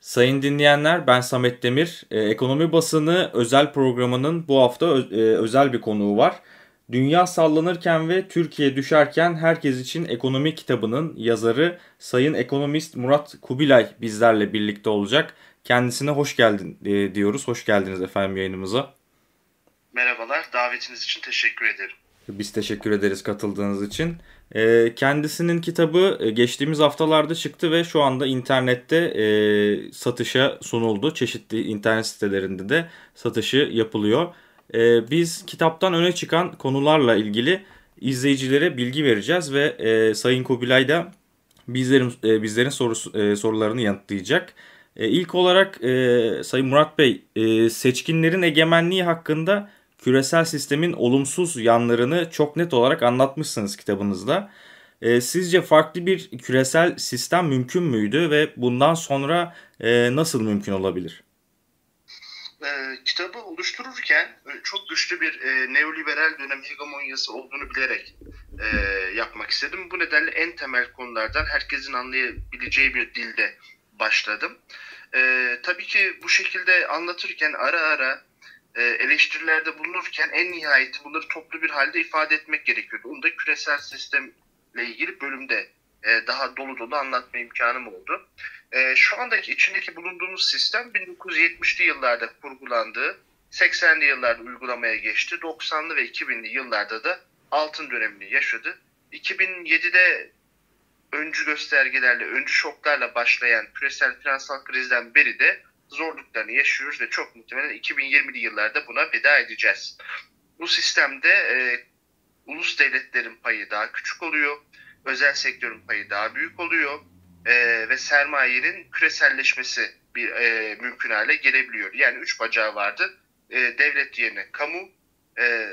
Sayın dinleyenler ben Samet Demir. Ee, Ekonomi Basını özel programının bu hafta ö- e, özel bir konuğu var. Dünya sallanırken ve Türkiye düşerken herkes için ekonomi kitabının yazarı Sayın Ekonomist Murat Kubilay bizlerle birlikte olacak. Kendisine hoş geldin e, diyoruz. Hoş geldiniz efendim yayınımıza. Merhabalar, davetiniz için teşekkür ederim. Biz teşekkür ederiz katıldığınız için. E, kendisinin kitabı e, geçtiğimiz haftalarda çıktı ve şu anda internette e, satışa sunuldu. Çeşitli internet sitelerinde de satışı yapılıyor. E, biz kitaptan öne çıkan konularla ilgili izleyicilere bilgi vereceğiz ve e, Sayın Kubilay da bizlerin e, bizlerin sorusu, e, sorularını yanıtlayacak. E, ilk olarak e, Sayın Murat Bey, e, seçkinlerin egemenliği hakkında küresel sistemin olumsuz yanlarını çok net olarak anlatmışsınız kitabınızda. E, sizce farklı bir küresel sistem mümkün müydü ve bundan sonra e, nasıl mümkün olabilir? E, kitabı oluştururken e, çok güçlü bir e, neoliberal dönem hegemonyası olduğunu bilerek e, yapmak istedim. Bu nedenle en temel konulardan herkesin anlayabileceği bir dilde başladım. E, tabii ki bu şekilde anlatırken ara ara eleştirilerde bulunurken en nihayeti bunları toplu bir halde ifade etmek gerekiyordu. Onu da küresel sistemle ilgili bölümde e, daha dolu dolu anlatma imkanım oldu. E, şu andaki içindeki bulunduğumuz sistem 1970'li yıllarda kurgulandı, 80'li yıllarda uygulamaya geçti, 90'lı ve 2000'li yıllarda da altın dönemini yaşadı. 2007'de öncü göstergelerle, öncü şoklarla başlayan küresel finansal krizden beri de zorluklarını yaşıyoruz ve çok muhtemelen 2020'li yıllarda buna veda edeceğiz. Bu sistemde e, ulus devletlerin payı daha küçük oluyor, özel sektörün payı daha büyük oluyor e, ve sermayenin küreselleşmesi bir e, mümkün hale gelebiliyor. Yani üç bacağı vardı. E, devlet yerine kamu, e,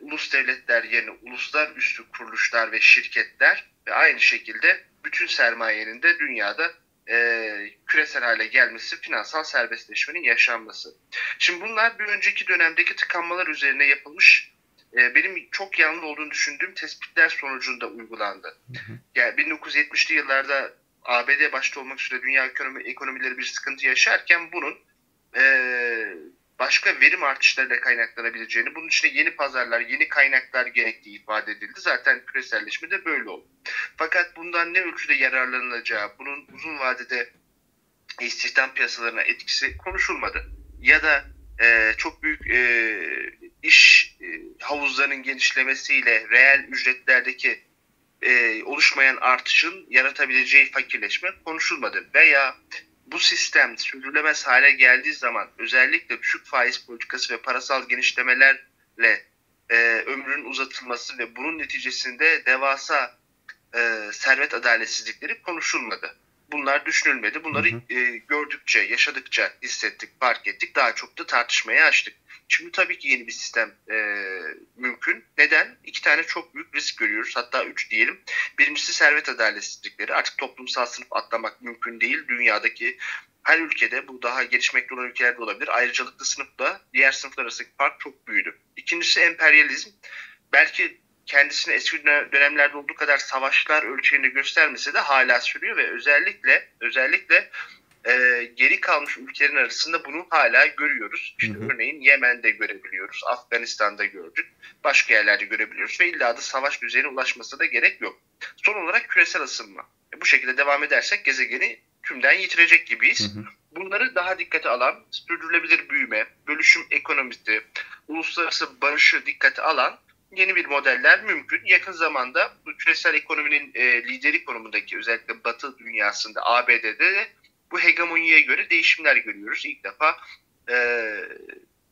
ulus devletler yerine uluslar üstü kuruluşlar ve şirketler ve aynı şekilde bütün sermayenin de dünyada e, küresel hale gelmesi, finansal serbestleşmenin yaşanması. Şimdi bunlar bir önceki dönemdeki tıkanmalar üzerine yapılmış e, benim çok yanlı olduğunu düşündüğüm tespitler sonucunda uygulandı. Hı hı. Yani 1970'li yıllarda ABD başta olmak üzere dünya ekonomi, ekonomileri bir sıkıntı yaşarken bunun e, başka verim artışlarıyla kaynaklanabileceğini, bunun için yeni pazarlar, yeni kaynaklar gerektiği ifade edildi. Zaten küreselleşme de böyle oldu. Fakat bundan ne ölçüde yararlanılacağı, bunun uzun vadede istihdam piyasalarına etkisi konuşulmadı. Ya da e, çok büyük e, iş e, havuzlarının genişlemesiyle reel ücretlerdeki e, oluşmayan artışın yaratabileceği fakirleşme konuşulmadı. Veya bu sistem sürdürülemez hale geldiği zaman özellikle düşük faiz politikası ve parasal genişlemelerle e, ömrün uzatılması ve bunun neticesinde devasa e, servet adaletsizlikleri konuşulmadı. Bunlar düşünülmedi. Bunları hı hı. E, gördükçe, yaşadıkça hissettik, fark ettik. Daha çok da tartışmaya açtık. Şimdi tabii ki yeni bir sistem e, mümkün. Neden? İki tane çok büyük risk görüyoruz. Hatta üç diyelim. Birincisi servet adaletsizlikleri. Artık toplumsal sınıf atlamak mümkün değil. Dünyadaki her ülkede bu daha gelişmekte olan ülkelerde olabilir. Ayrıcalıklı sınıfla diğer sınıflar arasındaki fark çok büyüdü. İkincisi emperyalizm. Belki kendisini eski dönemlerde olduğu kadar savaşlar ölçeğinde göstermese de hala sürüyor ve özellikle özellikle e, geri kalmış ülkelerin arasında bunu hala görüyoruz. İşte hı hı. örneğin Yemen'de görebiliyoruz, Afganistan'da gördük, başka yerlerde görebiliyoruz ve illa da savaş düzeyine ulaşmasına da gerek yok. Son olarak küresel ısınma. E, bu şekilde devam edersek gezegeni tümden yitirecek gibiyiz. Hı hı. Bunları daha dikkate alan, sürdürülebilir büyüme, bölüşüm ekonomisi, uluslararası barışı dikkate alan yeni bir modeller mümkün. Yakın zamanda küresel ekonominin e, lideri konumundaki özellikle Batı dünyasında ABD'de de bu hegemonyaya göre değişimler görüyoruz. İlk defa e,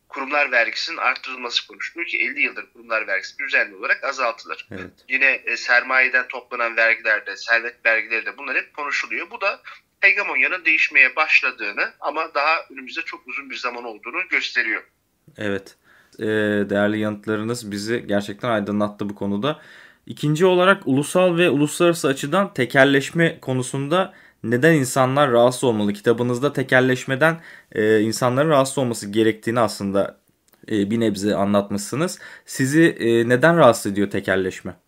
kurumlar vergisinin arttırılması konuşuluyor ki 50 yıldır kurumlar vergisi düzenli olarak azaltılır. Evet. Yine e, sermayeden toplanan vergilerde, servet vergileri de bunlar hep konuşuluyor. Bu da hegemonyanın değişmeye başladığını ama daha önümüzde çok uzun bir zaman olduğunu gösteriyor. Evet. E, değerli yanıtlarınız bizi gerçekten aydınlattı bu konuda. İkinci olarak ulusal ve uluslararası açıdan tekerleşme konusunda neden insanlar rahatsız olmalı? Kitabınızda tekelleşmeden e, insanların rahatsız olması gerektiğini aslında e, bir nebze anlatmışsınız. Sizi e, neden rahatsız ediyor tekelleşme?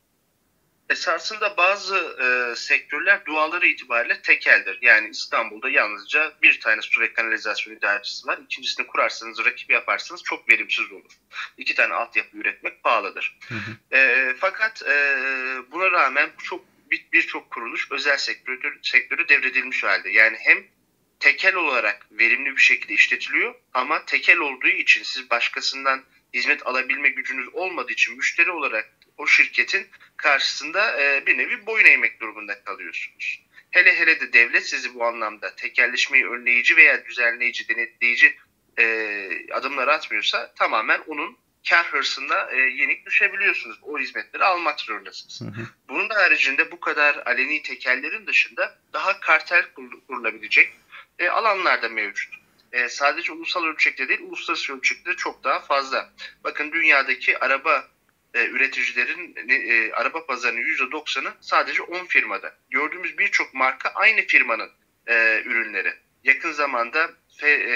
Esasında bazı e, sektörler duaları itibariyle tekeldir. Yani İstanbul'da yalnızca bir tane su ve kanalizasyon idarecisi var. İkincisini kurarsanız, rakip yaparsanız çok verimsiz olur. İki tane altyapı üretmek pahalıdır. Hı hı. E, fakat e, buna rağmen çok birçok bir kuruluş özel sektörü, sektörü devredilmiş halde. Yani hem tekel olarak verimli bir şekilde işletiliyor ama tekel olduğu için siz başkasından hizmet alabilme gücünüz olmadığı için müşteri olarak o şirketin karşısında e, bir nevi boyun eğmek durumunda kalıyorsunuz. Hele hele de devlet sizi bu anlamda tekelleşmeyi önleyici veya düzenleyici, denetleyici e, adımlar atmıyorsa tamamen onun kar hırsında e, yenik düşebiliyorsunuz. O hizmetleri almak zorundasınız. Hı hı. Bunun da haricinde bu kadar aleni tekellerin dışında daha kartel kurulabilecek e, alanlar da mevcut. E, sadece ulusal ölçekte değil, uluslararası ölçekte çok daha fazla. Bakın dünyadaki araba e, üreticilerin e, araba pazarının %90'ı sadece 10 firmada. Gördüğümüz birçok marka aynı firmanın e, ürünleri. Yakın zamanda fe, e,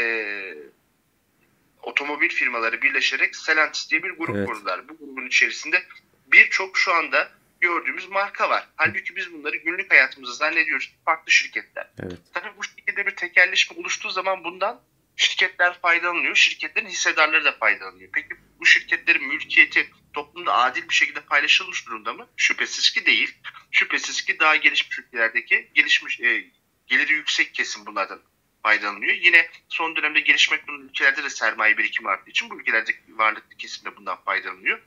otomobil firmaları birleşerek Stellantis diye bir grup evet. kurdular. Bu grubun içerisinde birçok şu anda gördüğümüz marka var. Halbuki biz bunları günlük hayatımızda zannediyoruz farklı şirketler. Evet. Tabii bu şekilde bir tekelleşme oluştuğu zaman bundan şirketler faydalanıyor. Şirketlerin hissedarları da faydalanıyor. Peki bu şirketlerin mülkiyeti toplumda adil bir şekilde paylaşılmış durumda mı? Şüphesiz ki değil. Şüphesiz ki daha gelişmiş ülkelerdeki gelişmiş e, geliri yüksek kesim bunlardan faydalanıyor. Yine son dönemde gelişmekte olan ülkelerde de sermaye birikimi arttığı için bu ülkelerdeki varlıklı kesim de bundan faydalanıyor.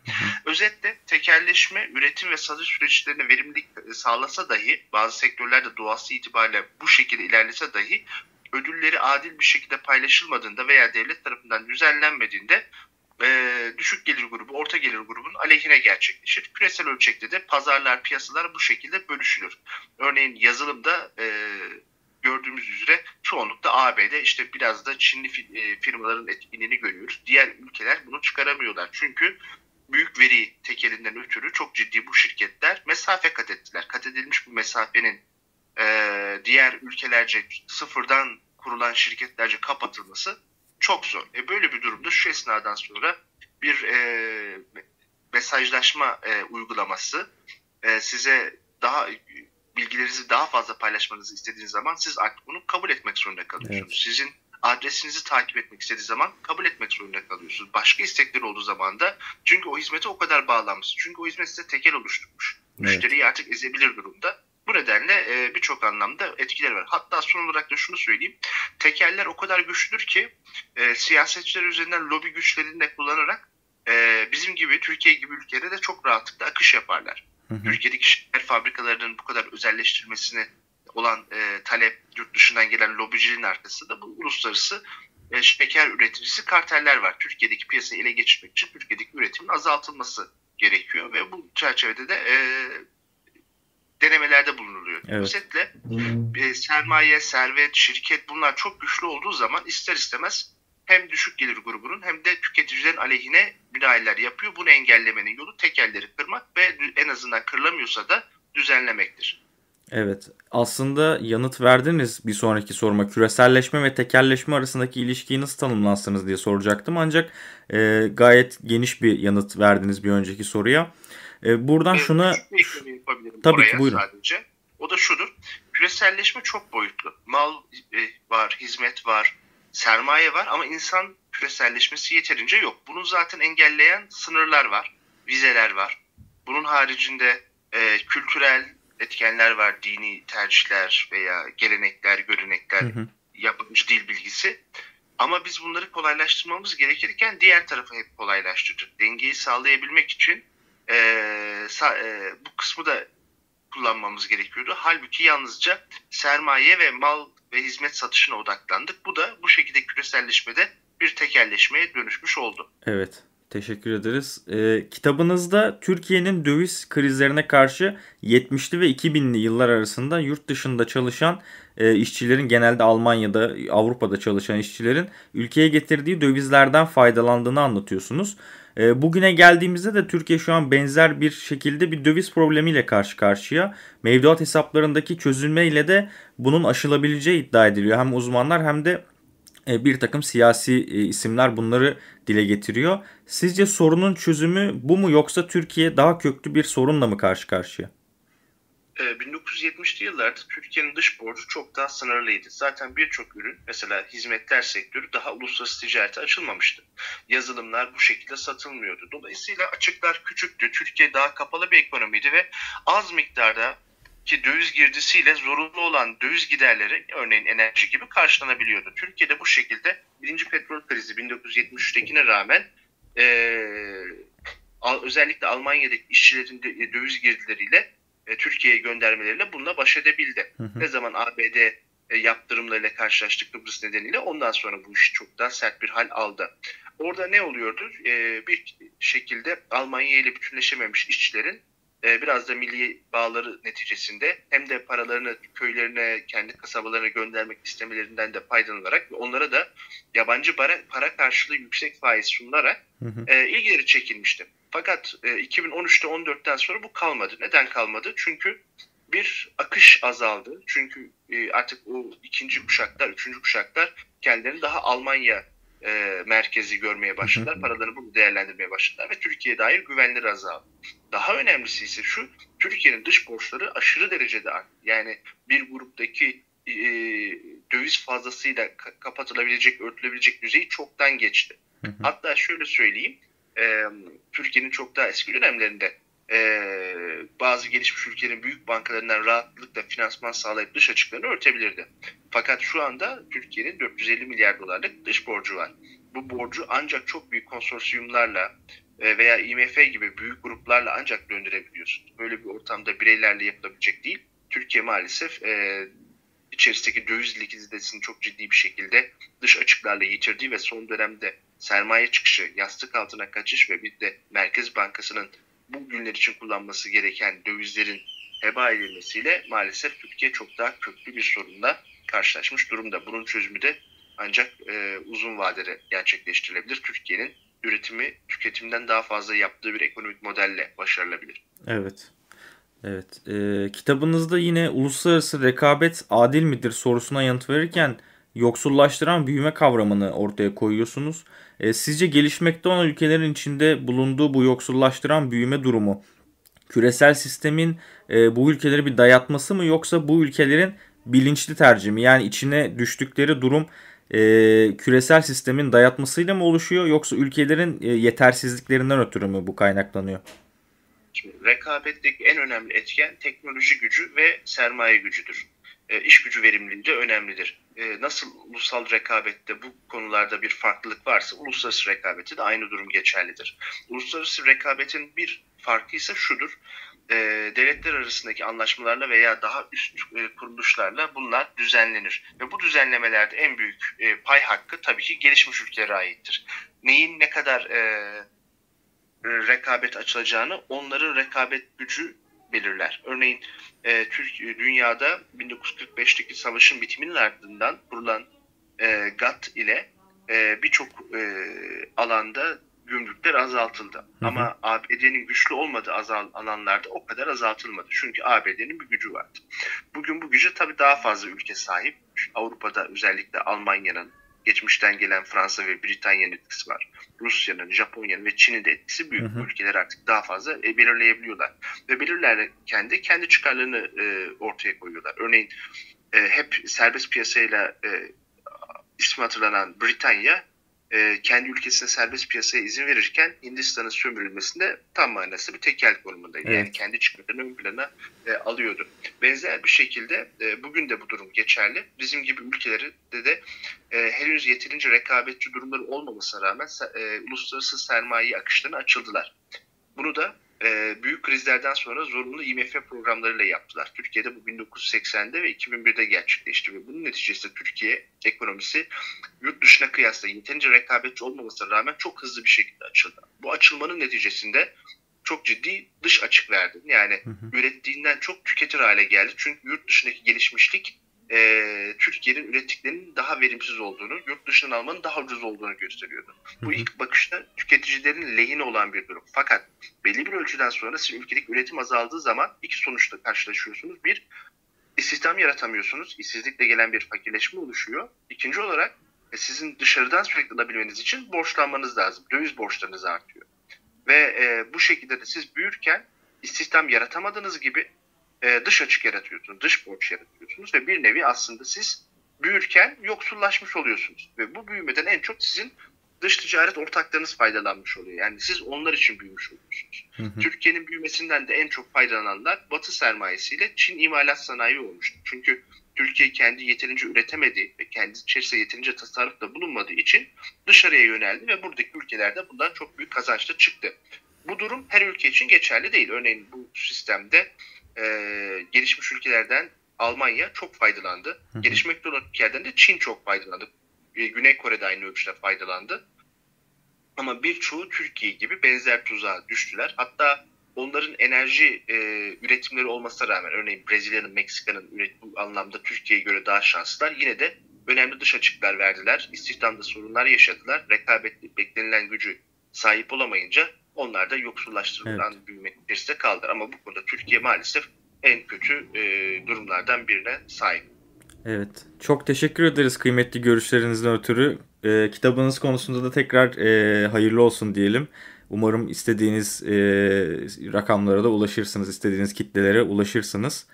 Özetle tekerleşme, üretim ve satış süreçlerine verimlilik sağlasa dahi bazı sektörlerde doğası itibariyle bu şekilde ilerlese dahi ödülleri adil bir şekilde paylaşılmadığında veya devlet tarafından düzenlenmediğinde e, düşük gelir grubu, orta gelir grubunun aleyhine gerçekleşir. Küresel ölçekte de pazarlar, piyasalar bu şekilde bölüşülür. Örneğin yazılımda e, gördüğümüz üzere çoğunlukla ABD işte biraz da Çinli e, firmaların etkinliğini görüyoruz. Diğer ülkeler bunu çıkaramıyorlar. Çünkü büyük veri tekelinden ötürü çok ciddi bu şirketler mesafe kat ettiler. Kat edilmiş bu mesafenin e, diğer ülkelerce sıfırdan kurulan şirketlerce kapatılması çok zor. E böyle bir durumda şu esnadan sonra bir e, mesajlaşma e, uygulaması e, size daha bilgilerinizi daha fazla paylaşmanızı istediğiniz zaman siz artık bunu kabul etmek zorunda kalıyorsunuz. Evet. Sizin adresinizi takip etmek istediği zaman kabul etmek zorunda kalıyorsunuz. Başka istekleri olduğu zaman da çünkü o hizmete o kadar bağlanmış. Çünkü o hizmet size tekel oluşturmuş. Evet. Müşteriyi artık ezebilir durumda. Bu nedenle e, birçok anlamda etkileri var. Hatta son olarak da şunu söyleyeyim. Tekeller o kadar güçlüdür ki e, siyasetçiler üzerinden lobi güçlerini de kullanarak e, bizim gibi Türkiye gibi ülkelere de çok rahatlıkla akış yaparlar. Hı hı. Türkiye'deki şeker fabrikalarının bu kadar özelleştirilmesine olan e, talep yurt dışından gelen lobicinin arkasında bu uluslararası e, şeker üreticisi karteller var. Türkiye'deki piyasayı ele geçirmek için Türkiye'deki üretimin azaltılması gerekiyor ve bu çerçevede de e, denemelerde bulunuluyor. Evet. Özetle e, sermaye, servet, şirket bunlar çok güçlü olduğu zaman ister istemez hem düşük gelir grubunun hem de tüketicilerin aleyhine müdahaleler yapıyor. Bunu engellemenin yolu tekelleri kırmak ve en azından kırılamıyorsa da düzenlemektir. Evet aslında yanıt verdiniz bir sonraki soruma küreselleşme ve tekelleşme arasındaki ilişkiyi nasıl tanımlarsınız diye soracaktım ancak e, gayet geniş bir yanıt verdiniz bir önceki soruya. E, buradan evet, şuna tabii ki buyurun. Sadece. O da şudur. Küreselleşme çok boyutlu. Mal e, var, hizmet var, sermaye var ama insan küreselleşmesi yeterince yok. Bunu zaten engelleyen sınırlar var, vizeler var. Bunun haricinde e, kültürel etkenler var, dini tercihler veya gelenekler, görenekler, hı dil bilgisi. Ama biz bunları kolaylaştırmamız gerekirken diğer tarafı hep kolaylaştırdık. Dengeyi sağlayabilmek için e, sa, e, bu kısmı da kullanmamız gerekiyordu. Halbuki yalnızca sermaye ve mal ve hizmet satışına odaklandık. Bu da bu şekilde küreselleşmede bir tekelleşmeye dönüşmüş oldu. Evet. Teşekkür ederiz. E, kitabınızda Türkiye'nin döviz krizlerine karşı 70'li ve 2000'li yıllar arasında yurt dışında çalışan e, işçilerin genelde Almanya'da, Avrupa'da çalışan işçilerin ülkeye getirdiği dövizlerden faydalandığını anlatıyorsunuz. E, bugüne geldiğimizde de Türkiye şu an benzer bir şekilde bir döviz problemiyle karşı karşıya. Mevduat hesaplarındaki çözülmeyle de bunun aşılabileceği iddia ediliyor. Hem uzmanlar hem de bir takım siyasi e, isimler bunları dile getiriyor. Sizce sorunun çözümü bu mu yoksa Türkiye daha köklü bir sorunla mı karşı karşıya? 1970'li yıllarda Türkiye'nin dış borcu çok daha sınırlıydı. Zaten birçok ürün mesela hizmetler sektörü daha uluslararası ticarete açılmamıştı. Yazılımlar bu şekilde satılmıyordu. Dolayısıyla açıklar küçüktü. Türkiye daha kapalı bir ekonomiydi ve az miktarda ki döviz girdisiyle zorunlu olan döviz giderleri örneğin enerji gibi karşılanabiliyordu. Türkiye'de bu şekilde birinci petrol krizi 1973'tekine rağmen ee, özellikle Almanya'daki işçilerin döviz girdileriyle e, Türkiye'ye göndermeleriyle bununla baş edebildi. Hı hı. Ne zaman ABD e, yaptırımlarıyla karşılaştık Kıbrıs nedeniyle ondan sonra bu iş çok daha sert bir hal aldı. Orada ne oluyordu? E, bir şekilde Almanya ile bütünleşememiş işçilerin e, biraz da milli bağları neticesinde hem de paralarını köylerine, kendi kasabalarına göndermek istemelerinden de faydalanarak ve onlara da yabancı para, para karşılığı yüksek faiz sunularak hı hı. E, ilgileri çekilmişti. Fakat e, 2013'te 14'ten sonra bu kalmadı. Neden kalmadı? Çünkü bir akış azaldı. Çünkü e, artık o ikinci kuşaklar, üçüncü kuşaklar kendilerini daha Almanya e, merkezi görmeye başladılar. Paralarını bunu değerlendirmeye başladılar ve Türkiye'ye dair güvenleri azaldı. Daha önemlisi ise şu, Türkiye'nin dış borçları aşırı derecede arttı. Yani bir gruptaki e, döviz fazlasıyla kapatılabilecek, örtülebilecek düzeyi çoktan geçti. Hatta şöyle söyleyeyim, e, Türkiye'nin çok daha eski dönemlerinde e, bazı gelişmiş ülkelerin büyük bankalarından rahatlıkla finansman sağlayıp dış açıklarını örtebilirdi. Fakat şu anda Türkiye'nin 450 milyar dolarlık dış borcu var. Bu borcu ancak çok büyük konsorsiyumlarla e, veya IMF gibi büyük gruplarla ancak döndürebiliyorsun. Böyle bir ortamda bireylerle yapılabilecek değil. Türkiye maalesef e, içerisindeki döviz likiditesini çok ciddi bir şekilde dış açıklarla yitirdiği ve son dönemde sermaye çıkışı, yastık altına kaçış ve bir de Merkez Bankası'nın bu günler için kullanması gereken dövizlerin heba edilmesiyle maalesef Türkiye çok daha köklü bir sorunla karşılaşmış durumda. Bunun çözümü de ancak e, uzun vadede gerçekleştirilebilir. Türkiye'nin üretimi tüketimden daha fazla yaptığı bir ekonomik modelle başarılabilir. Evet. Evet. E, kitabınızda yine uluslararası rekabet adil midir sorusuna yanıt verirken yoksullaştıran büyüme kavramını ortaya koyuyorsunuz. E, sizce gelişmekte olan ülkelerin içinde bulunduğu bu yoksullaştıran büyüme durumu küresel sistemin e, bu ülkeleri bir dayatması mı yoksa bu ülkelerin bilinçli tercihi mi? Yani içine düştükleri durum e, küresel sistemin dayatmasıyla mı oluşuyor yoksa ülkelerin e, yetersizliklerinden ötürü mü bu kaynaklanıyor? Rekabetteki en önemli etken teknoloji gücü ve sermaye gücüdür e, iş gücü verimliliği de önemlidir. E, nasıl ulusal rekabette bu konularda bir farklılık varsa uluslararası rekabette de aynı durum geçerlidir. Uluslararası rekabetin bir farkı ise şudur. E, devletler arasındaki anlaşmalarla veya daha üst e, kuruluşlarla bunlar düzenlenir. Ve bu düzenlemelerde en büyük e, pay hakkı tabii ki gelişmiş ülkelere aittir. Neyin ne kadar e, rekabet açılacağını onların rekabet gücü belirler. Örneğin e, Türkiye dünyada 1945'teki savaşın bitiminin ardından kurulan e, GATT ile e, birçok e, alanda gümrükler azaltıldı. Hı hı. Ama ABD'nin güçlü olmadığı azal alanlarda o kadar azaltılmadı. Çünkü ABD'nin bir gücü vardı. Bugün bu gücü tabii daha fazla ülke sahip. Avrupa'da özellikle Almanya'nın, geçmişten gelen Fransa ve Britanya'nın etkisi var. Rusya'nın, Japonya'nın ve Çin'in de etkisi büyük. Hı hı. ülkeler artık daha fazla e, belirleyebiliyorlar. Ve belirlerken de kendi çıkarlarını e, ortaya koyuyorlar. Örneğin e, hep serbest piyasayla e, ismi hatırlanan Britanya e, kendi ülkesine serbest piyasaya izin verirken Hindistan'ın sömürülmesinde tam manası bir tekel konumundaydı. Evet. Yani kendi çıkarlarını ön plana e, alıyordu. Benzer bir şekilde e, bugün de bu durum geçerli. Bizim gibi ülkelerde de e, henüz yeterince rekabetçi durumları olmamasına rağmen e, uluslararası sermaye akışlarına açıldılar. Bunu da e, büyük krizlerden sonra zorunlu IMF programlarıyla yaptılar. Türkiye'de bu 1980'de ve 2001'de gerçekleşti ve bunun neticesinde Türkiye ekonomisi yurt dışına kıyasla yeterince rekabetçi olmamasına rağmen çok hızlı bir şekilde açıldı. Bu açılmanın neticesinde çok ciddi dış açık verdi. Yani hı hı. ürettiğinden çok tüketir hale geldi. Çünkü yurt dışındaki gelişmişlik e, Türkiye'nin ürettiklerinin daha verimsiz olduğunu, yurt dışından almanın daha ucuz olduğunu gösteriyordu. Bu ilk bakışta tüketicilerin lehine olan bir durum. Fakat belli bir ölçüden sonra sizin ülkedeki üretim azaldığı zaman iki sonuçla karşılaşıyorsunuz. Bir, istihdam yaratamıyorsunuz. İşsizlikle gelen bir fakirleşme oluşuyor. İkinci olarak e, sizin dışarıdan sürekli alabilmeniz için borçlanmanız lazım. Döviz borçlarınız artıyor. Ve e, bu şekilde de siz büyürken istihdam yaratamadığınız gibi e, dış açık yaratıyorsunuz, dış borç yaratıyorsunuz ve bir nevi aslında siz büyürken yoksullaşmış oluyorsunuz. Ve bu büyümeden en çok sizin dış ticaret ortaklarınız faydalanmış oluyor. Yani siz onlar için büyümüş oluyorsunuz. Türkiye'nin büyümesinden de en çok faydalananlar Batı sermayesiyle Çin imalat sanayi olmuştu. Çünkü Türkiye kendi yeterince üretemedi ve kendi içerisinde yeterince tasarrufta bulunmadığı için dışarıya yöneldi ve buradaki ülkelerde bundan çok büyük kazançla çıktı. Bu durum her ülke için geçerli değil. Örneğin bu sistemde e, gelişmiş ülkelerden Almanya çok faydalandı. Hı hı. Gelişmekte olan ülkelerden de Çin çok faydalandı. Güney Kore'de aynı ölçüde faydalandı. Ama birçoğu Türkiye gibi benzer tuzağa düştüler. Hatta onların enerji e, üretimleri olmasına rağmen örneğin Brezilya'nın, Meksika'nın bu anlamda Türkiye'ye göre daha şanslılar. Yine de önemli dış açıklar verdiler. İstihdamda sorunlar yaşadılar. Rekabet beklenilen gücü sahip olamayınca onlar da yoksullaştırılan evet. büyüme içerisinde kaldılar. Ama bu konuda Türkiye maalesef en kötü e, durumlardan birine sahip. Evet. Çok teşekkür ederiz kıymetli görüşlerinizden ötürü. E, kitabınız konusunda da tekrar e, hayırlı olsun diyelim. Umarım istediğiniz e, rakamlara da ulaşırsınız, istediğiniz kitlelere ulaşırsınız.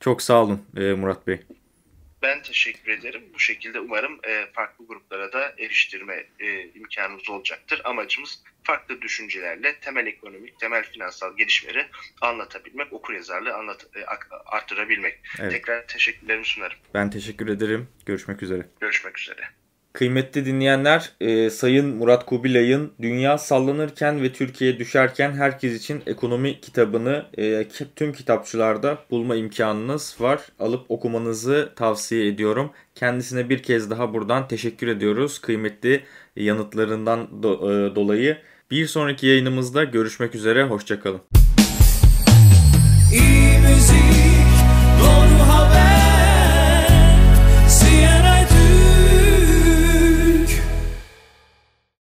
Çok sağ olun e, Murat Bey. Ben teşekkür ederim. Bu şekilde umarım e, farklı gruplara da eriştirme e, imkanımız olacaktır. Amacımız farklı düşüncelerle temel ekonomik, temel finansal gelişmeleri anlatabilmek, okur yazarlığı anlat, e, artırabilmek. Evet. Tekrar teşekkürlerimi sunarım. Ben teşekkür ederim. Görüşmek üzere. Görüşmek üzere. Kıymetli dinleyenler, e, Sayın Murat Kubilay'ın Dünya Sallanırken ve Türkiye Düşerken Herkes İçin Ekonomi kitabını e, tüm kitapçılarda bulma imkanınız var. Alıp okumanızı tavsiye ediyorum. Kendisine bir kez daha buradan teşekkür ediyoruz kıymetli yanıtlarından do e, dolayı. Bir sonraki yayınımızda görüşmek üzere, hoşçakalın. İyi müzik.